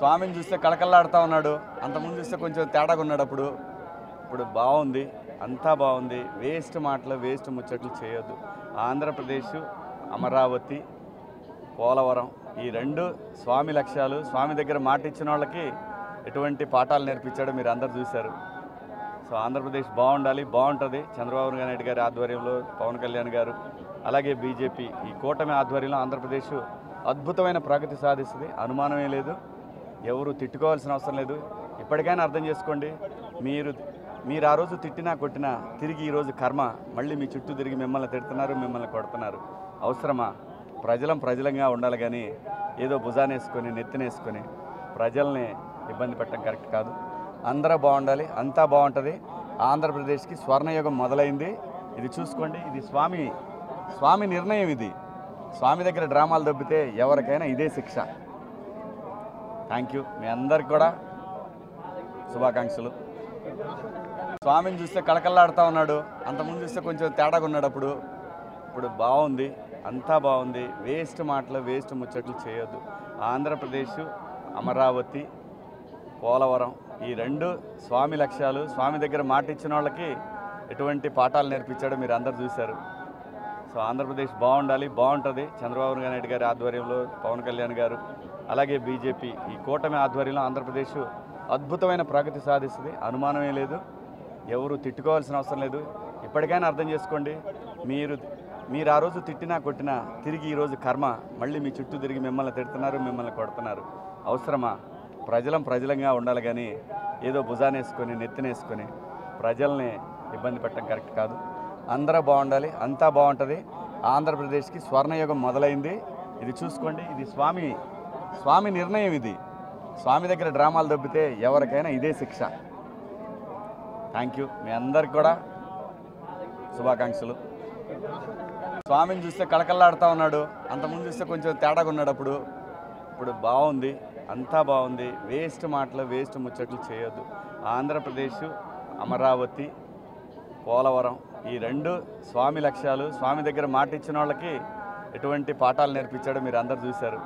స్వామిని చూస్తే కళకళలాడుతూ ఉన్నాడు. అంతకుముందు చూస్తే కొంచెం తేడాగా ఉన్నాడు అప్పుడు. ఇప్పుడు బాగుంది. అంతా బాగుంది. వేస్ట్ మాటలు వేస్ట్ ముచ్చట్లు చేయొద్దు. ఆంధ్రప్రదేశ్ అమరావతి పోలవరం ఈ రెండు స్వామి లక్ష్యాలు స్వామి దగ్గర మాట ఇచ్చిన వాళ్ళకి ఎటువంటి పాఠాలు నేర్పించాడో మీరు అందరు చూశారు. సో ఆంధ్రప్రదేశ్ బాగుండాలి బాగుంటుంది. చంద్రబాబు నాయుడు గారి ఆధ్వర్యంలో పవన్ కళ్యాణ్ గారు అలాగే బీజేపీ ఈ కూటమి ఆధ్వర్యంలో ఆంధ్రప్రదేశ్ అద్భుతమైన ప్రగతి సాధిస్తుంది. అనుమానమే లేదు. ఎవరు తిట్టుకోవాల్సిన అవసరం లేదు. ఇప్పటికైనా అర్థం చేసుకోండి. మీరు మీరు ఆ రోజు తిట్టినా కొట్టినా తిరిగి ఈరోజు కర్మ. మళ్ళీ మీ చుట్టూ తిరిగి మిమ్మల్ని తిడుతున్నారు మిమ్మల్ని కొడుతున్నారు. అవసరమా? ప్రజలం ప్రజలంగా ఉండాలి కానీ ఏదో భుజానేసుకొని నెత్తినేసుకొని ప్రజల్ని ఇబ్బంది పెట్టడం కరెక్ట్ కాదు. అందరూ బాగుండాలి. అంతా బాగుంటుంది. ఆంధ్రప్రదేశ్కి స్వర్ణయుగం మొదలైంది. ఇది చూసుకోండి. ఇది స్వామి స్వామి నిర్ణయం ఇది. స్వామి దగ్గర డ్రామాలు దొబ్బితే ఎవరికైనా ఇదే శిక్ష. థ్యాంక్ యూ మీ అందరికి కూడా శుభాకాంక్షలు. స్వామిని చూస్తే కళకళలాడుతూ ఉన్నాడు. అంతకుముందు చూస్తే కొంచెం తేడాగా ఉన్నాడు అప్పుడు. ఇప్పుడు బాగుంది. అంతా బాగుంది. వేస్ట్ మాటలు వేస్ట్ ముచ్చట్లు చేయొద్దు. ఆంధ్రప్రదేశ్ అమరావతి పోలవరం ఈ రెండు స్వామి లక్ష్యాలు స్వామి దగ్గర మాట ఇచ్చిన వాళ్ళకి ఎటువంటి పాఠాలు నేర్పించాడో మీరు అందరు చూశారు. సో ఆంధ్రప్రదేశ్ బాగుండాలి బాగుంటుంది. చంద్రబాబు నాయుడు గారి ఆధ్వర్యంలో పవన్ కళ్యాణ్ గారు అలాగే బీజేపీ ఈ కూటమి ఆధ్వర్యంలో ఆంధ్రప్రదేశ్ అద్భుతమైన ప్రగతి సాధిస్తుంది. అనుమానమే లేదు. ఎవరు తిట్టుకోవాల్సిన అవసరం లేదు. ఇప్పటికైనా అర్థం చేసుకోండి. మీరు మీరు ఆ రోజు తిట్టినా కొట్టినా తిరిగి ఈరోజు కర్మ. మళ్ళీ మీ చుట్టూ తిరిగి మిమ్మల్ని తిడుతున్నారు మిమ్మల్ని కొడుతున్నారు. అవసరమా? ప్రజలం ప్రజలంగా ఉండాలి కానీ ఏదో భుజానేసుకొని నెత్తినేసుకొని ప్రజల్ని ఇబ్బంది పెట్టడం కరెక్ట్ కాదు. అందరూ బాగుండాలి అంతా బాగుంటుంది. ఆంధ్రప్రదేశ్కి స్వర్ణయుగం మొదలైంది. ఇది చూసుకోండి ఇది స్వామి స్వామి నిర్ణయం ఇది. స్వామి దగ్గర డ్రామాలు దొబ్బితే ఎవరికైనా ఇదే శిక్ష. థ్యాంక్ యూ మీ అందరికి కూడా శుభాకాంక్షలు. స్వామిని చూస్తే కళకళలాడుతూ ఉన్నాడు. అంతకుముందు చూస్తే కొంచెం తేడాగా ఉన్నాడు అప్పుడు. ఇప్పుడు బాగుంది అంతా బాగుంది. వేస్ట్ మాటలు వేస్ట్ ముచ్చట్లు చేయొద్దు. ఆంధ్రప్రదేశ్ అమరావతి పోలవరం ఈ రెండు స్వామి లక్ష్యాలు స్వామి దగ్గర మాట ఇచ్చిన వాళ్ళకి ఎటువంటి పాఠాలు నేర్పించాడో మీరు అందరు చూశారు.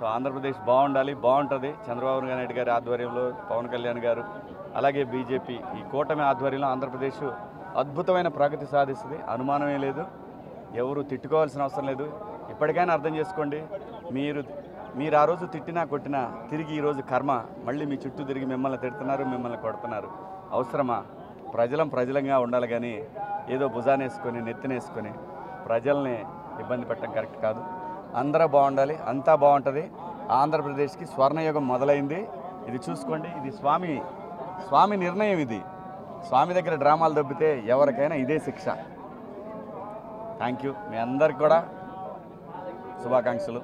సో ఆంధ్రప్రదేశ్ బాగుండాలి బాగుంటుంది. చంద్రబాబు నాయుడు గారి ఆధ్వర్యంలో పవన్ కళ్యాణ్ గారు అలాగే బీజేపీ ఈ కూటమి ఆధ్వర్యంలో ఆంధ్రప్రదేశ్ అద్భుతమైన ప్రగతి సాధిస్తుంది. అనుమానమే లేదు. ఎవరు తిట్టుకోవాల్సిన అవసరం లేదు. ఇప్పటికైనా అర్థం చేసుకోండి. మీరు మీరు ఆ రోజు తిట్టినా కొట్టినా తిరిగి ఈరోజు కర్మ. మళ్ళీ మీ చుట్టూ తిరిగి మిమ్మల్ని తిడుతున్నారు మిమ్మల్ని కొడుతున్నారు. అవసరమా? ప్రజలం ప్రజలంగా ఉండాలి కానీ ఏదో భుజానేసుకొని నెత్తినేసుకొని ప్రజల్ని ఇబ్బంది పెట్టడం కరెక్ట్ కాదు. అందరూ బాగుండాలి అంతా బాగుంటుంది. ఆంధ్రప్రదేశ్కి స్వర్ణయుగం మొదలైంది. ఇది చూసుకోండి ఇది స్వామి స్వామి నిర్ణయం ఇది. స్వామి దగ్గర డ్రామాలు దొబ్బితే ఎవరికైనా ఇదే శిక్ష. థ్యాంక్ యూ మీ అందరికి కూడా శుభాకాంక్షలు.